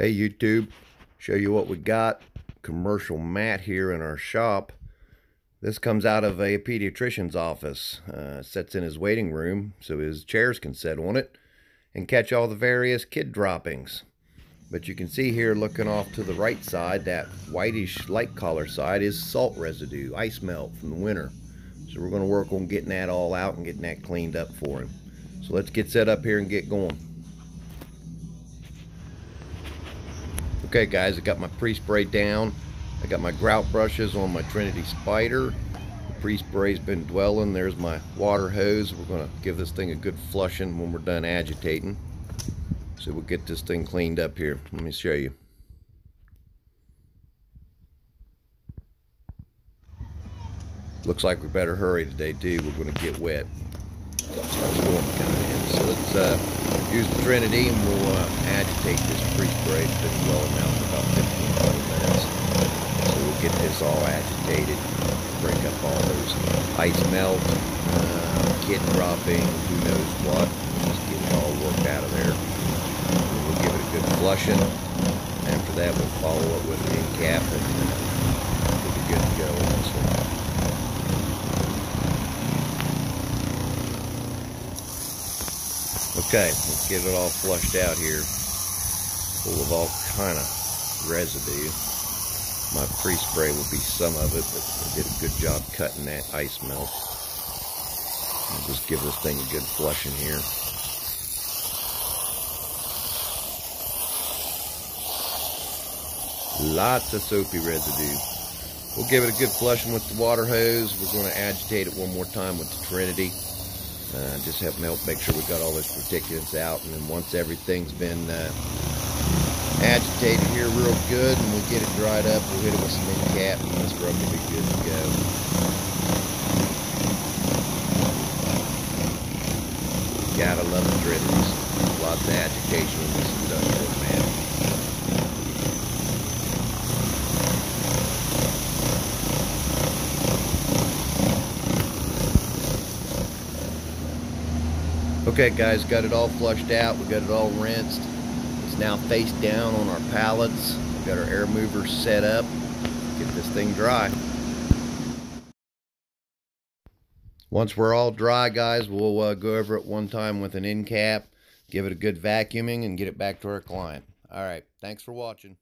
Hey YouTube, show you what we got. Commercial mat here in our shop. This comes out of a pediatrician's office. Uh, sets in his waiting room so his chairs can sit on it and catch all the various kid droppings. But you can see here looking off to the right side, that whitish light color side is salt residue, ice melt from the winter. So we're going to work on getting that all out and getting that cleaned up for him. So let's get set up here and get going. Okay guys, I got my pre-spray down. I got my grout brushes on my Trinity Spider. The pre-spray's been dwelling. There's my water hose. We're gonna give this thing a good flushing when we're done agitating. So we'll get this thing cleaned up here. Let me show you. Looks like we better hurry today too. We're gonna get wet. So let's uh, use the Trinity and we'll uh, agitate this pre-spray. Blowing now for about 15 20 minutes. So we'll get this all agitated, break up all those ice melt, uh, kid dropping, who knows what. Just get it all worked out of there. We'll give it a good flushing. After that, we'll follow up with an end cap and uh, we'll be good to go on this one. Okay, let's get it all flushed out here. Full of all kind of residue. My pre-spray will be some of it, but I did a good job cutting that ice melt. I'll just give this thing a good flushing here. Lots of soapy residue. We'll give it a good flushing with the water hose. We're going to agitate it one more time with the Trinity. Uh, just help help make sure we got all those particulates out. And then once everything's been uh, agitated here real good and we get it dried up, we'll hit it with some end cap and this rub will be good to go. Gotta love the drippings. Lots of agitation in this industrial man. Okay guys, got it all flushed out. We got it all rinsed. It's now face down on our pallets. We've got our air mover set up. Get this thing dry. Once we're all dry guys, we'll uh, go over it one time with an encap, give it a good vacuuming and get it back to our client. All right, thanks for watching.